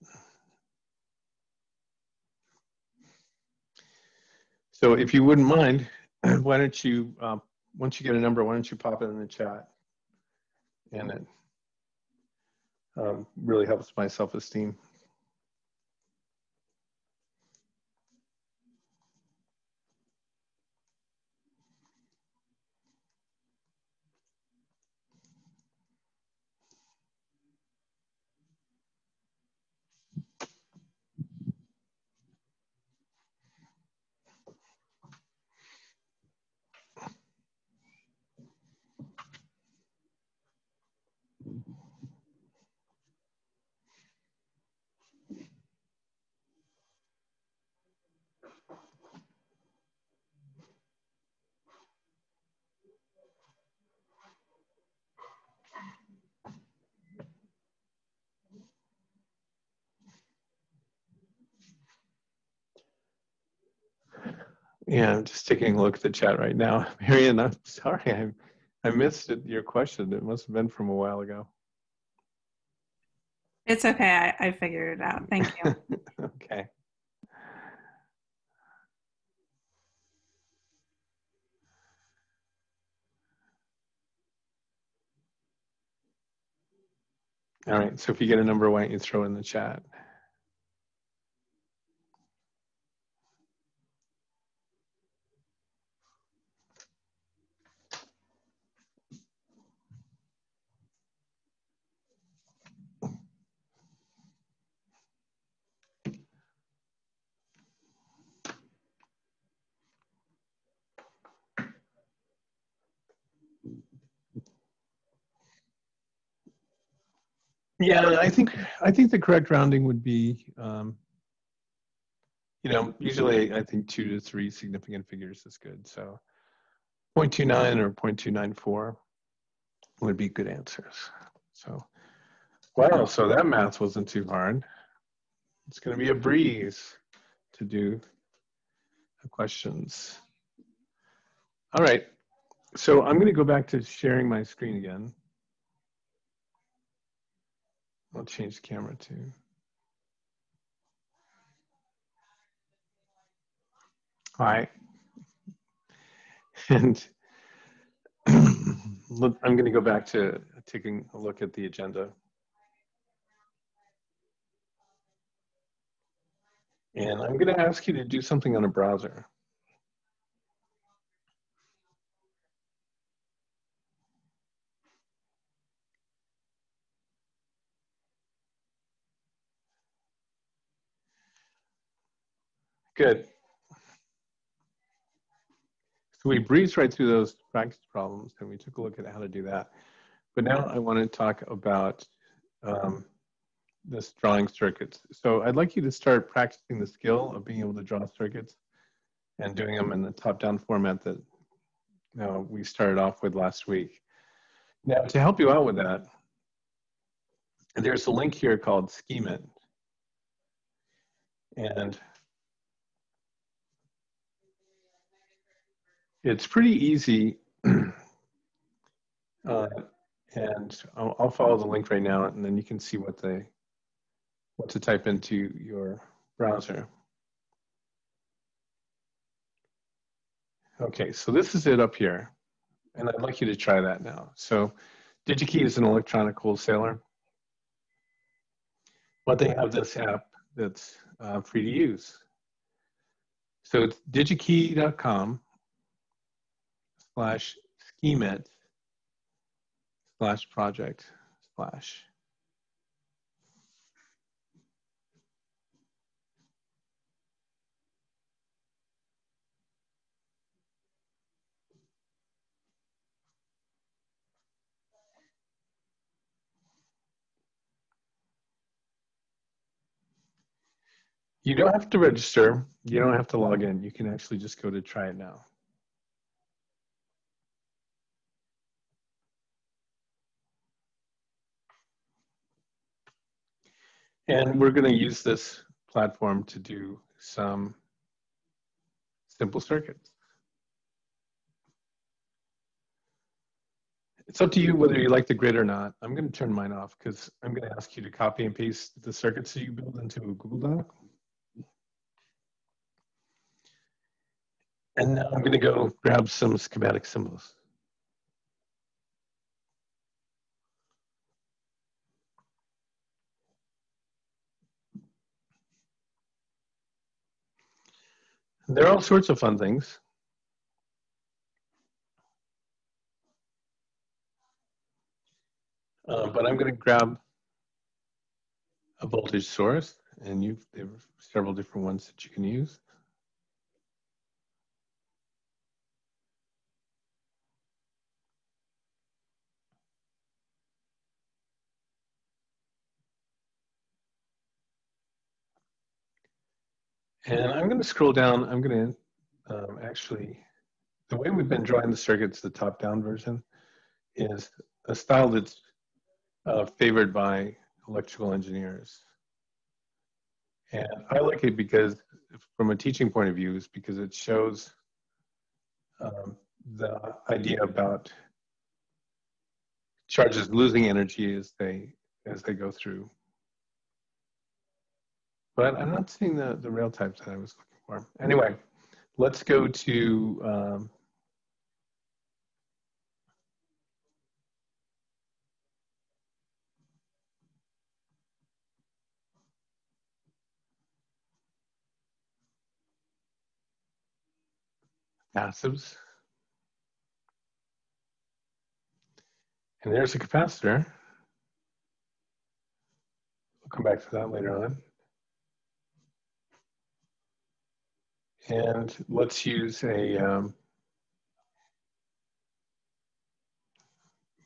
So if you wouldn't mind, why don't you um, once you get a number, why don't you pop it in the chat? And it um, really helps my self-esteem. Yeah, I'm just taking a look at the chat right now. Marion, I'm sorry, I, I missed it, your question. It must have been from a while ago. It's okay. I, I figured it out. Thank you. okay. All right, so if you get a number, why don't you throw in the chat? Yeah, I think I think the correct rounding would be, um, you know, usually I think two to three significant figures is good. So 0.29 or 0.294 would be good answers. So, wow, so that math wasn't too hard. It's going to be a breeze to do the questions. All right, so I'm going to go back to sharing my screen again. I'll change the camera too. All right. And I'm going to go back to taking a look at the agenda. And I'm going to ask you to do something on a browser. Good. So we breezed right through those practice problems and we took a look at how to do that. But now I want to talk about um, this drawing circuits. So I'd like you to start practicing the skill of being able to draw circuits and doing them in the top-down format that we started off with last week. Now, to help you out with that, there's a link here called Scheme-it. And it's pretty easy. uh, and I'll, I'll, follow the link right now, and then you can see what they what to type into your browser. Okay, so this is it up here, and I'd like you to try that now. So DigiKey is an electronic wholesaler, but they have this app that's uh, free to use. So it's digikey.com slash schemeit slash project slash. You don't have to register. You don't have to log in. You can actually just go to try it now. And we're going to use this platform to do some simple circuits. It's up to you whether you like the grid or not. I'm going to turn mine off because I'm going to ask you to copy and paste the circuits that you build into a Google Doc. And now I'm going to go grab some schematic symbols. There are all sorts of fun things. Uh, but I'm going to grab a voltage source, and you there are several different ones that you can use. And I'm going to scroll down. I'm going to um, actually, the way we've been drawing the circuits, the top-down version, is a style that's uh, favored by electrical engineers. And I like it because, from a teaching point of view, is because it shows um, the idea about charges losing energy as they as they go through but I'm not seeing the, the rail types that I was looking for. Anyway, let's go to um, passives. And there's a capacitor. We'll come back to that later on. And let's use a, um,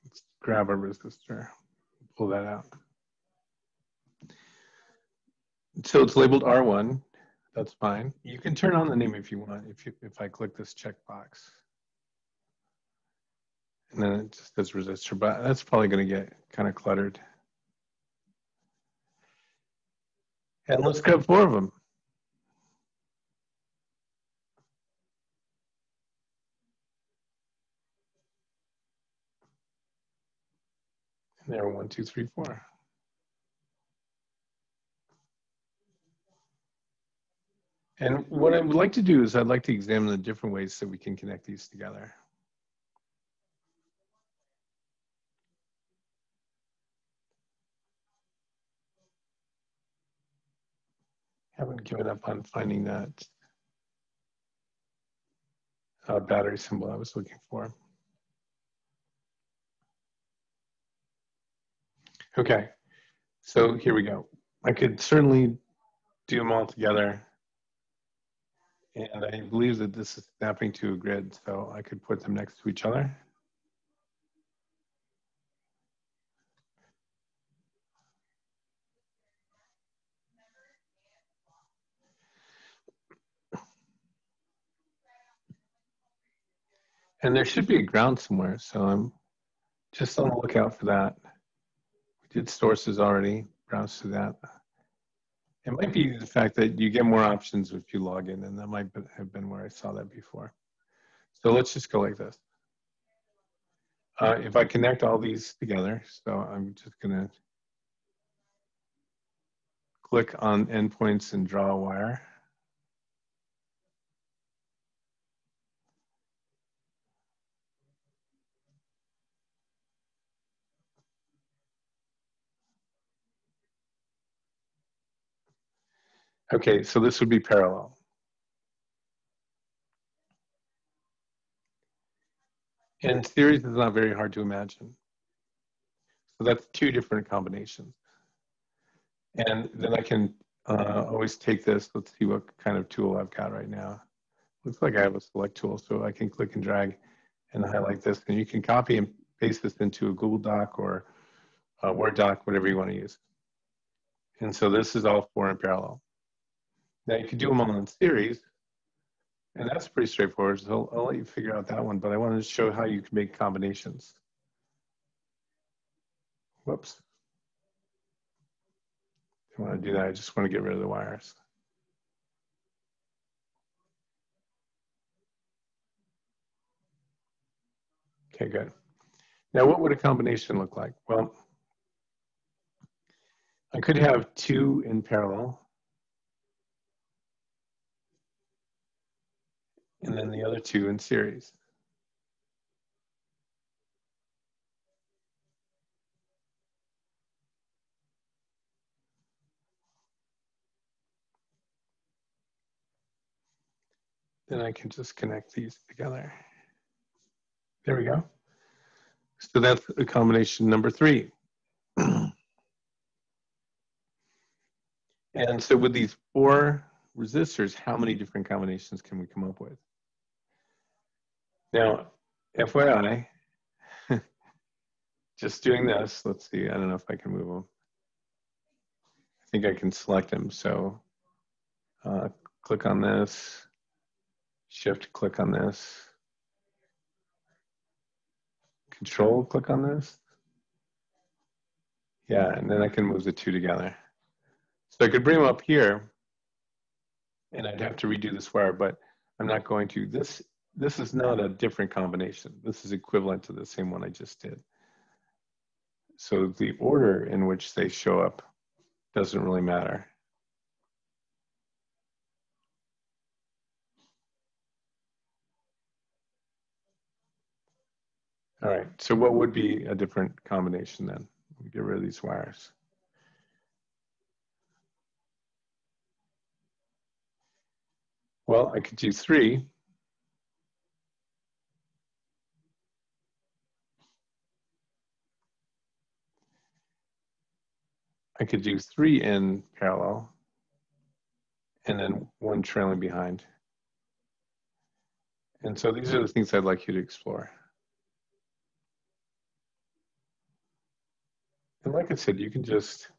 let's grab a resistor, pull that out. So it's labeled R1, that's fine. You can turn on the name if you want, if, you, if I click this checkbox. And then it just says resistor, but that's probably gonna get kind of cluttered. And let's grab four of them. There, one, two, three, four. And what I would like to do is I'd like to examine the different ways that we can connect these together. Haven't given up on finding that uh, battery symbol I was looking for. Okay, so here we go. I could certainly do them all together. And I believe that this is snapping to a grid, so I could put them next to each other. And there should be a ground somewhere, so I'm just on the lookout for that. Did sources already, browse to that. It might be the fact that you get more options if you log in, and that might have been where I saw that before. So let's just go like this. Uh, if I connect all these together, so I'm just gonna click on endpoints and draw a wire. Okay, so this would be parallel. And series is not very hard to imagine. So that's two different combinations. And then I can uh, always take this, let's see what kind of tool I've got right now. Looks like I have a select tool, so I can click and drag and highlight this. And you can copy and paste this into a Google Doc or a Word doc, whatever you want to use. And so this is all four in parallel. Now you could do them all in series, and that's pretty straightforward. So I'll, I'll, let you figure out that one, but I wanted to show how you can make combinations. Whoops. I want to do that. I just want to get rid of the wires. Okay, good. Now, what would a combination look like? Well, I could have two in parallel. And then the other two in series. Then I can just connect these together. There we go. So that's a combination number three. and so with these four resistors, how many different combinations can we come up with? Now, FYI, just doing this, let's see, I don't know if I can move them. I think I can select them. So uh, click on this, shift click on this, control click on this. Yeah, and then I can move the two together. So I could bring them up here and I'd have to redo this wire, but I'm not going to. This this is not a different combination. This is equivalent to the same one I just did. So the order in which they show up doesn't really matter. All right, so what would be a different combination then? Get rid of these wires. Well, I could do three I could do three in parallel and then one trailing behind. And so these are the things I'd like you to explore. And like I said, you can just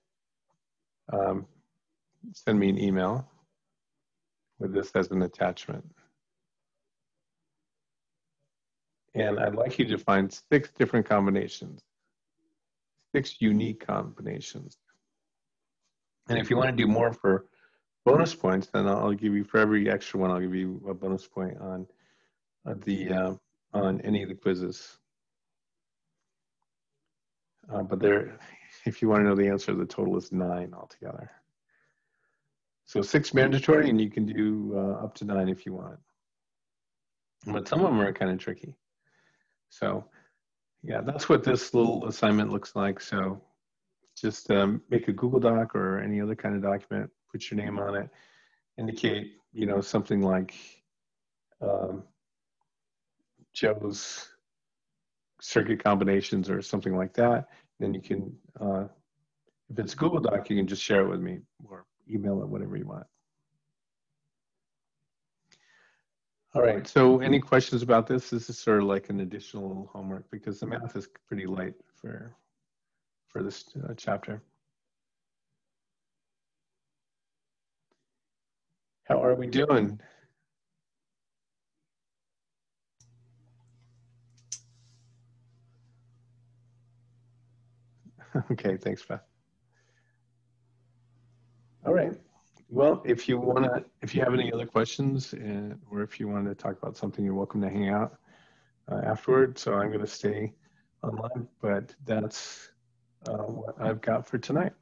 um, send me an email with this as an attachment. And I'd like you to find six different combinations, six unique combinations. And if you want to do more for bonus points, then I'll give you for every extra one, I'll give you a bonus point on the uh, on any of the quizzes. Uh, but there, if you want to know the answer, the total is nine altogether. So six mandatory, and you can do uh, up to nine if you want. But some of them are kind of tricky. So yeah, that's what this little assignment looks like. So just um, make a Google Doc or any other kind of document, put your name on it, indicate, you know, something like um, Joe's circuit combinations or something like that. Then you can, uh, if it's Google Doc, you can just share it with me or email it, whatever you want. All right, so any questions about this? This is sort of like an additional homework because the math is pretty light for, for this uh, chapter. How are we doing? Okay, thanks, Beth. All right. Well, if you want to, if you have any other questions, uh, or if you want to talk about something, you're welcome to hang out uh, afterward. So I'm going to stay online, but that's uh, what I've got for tonight.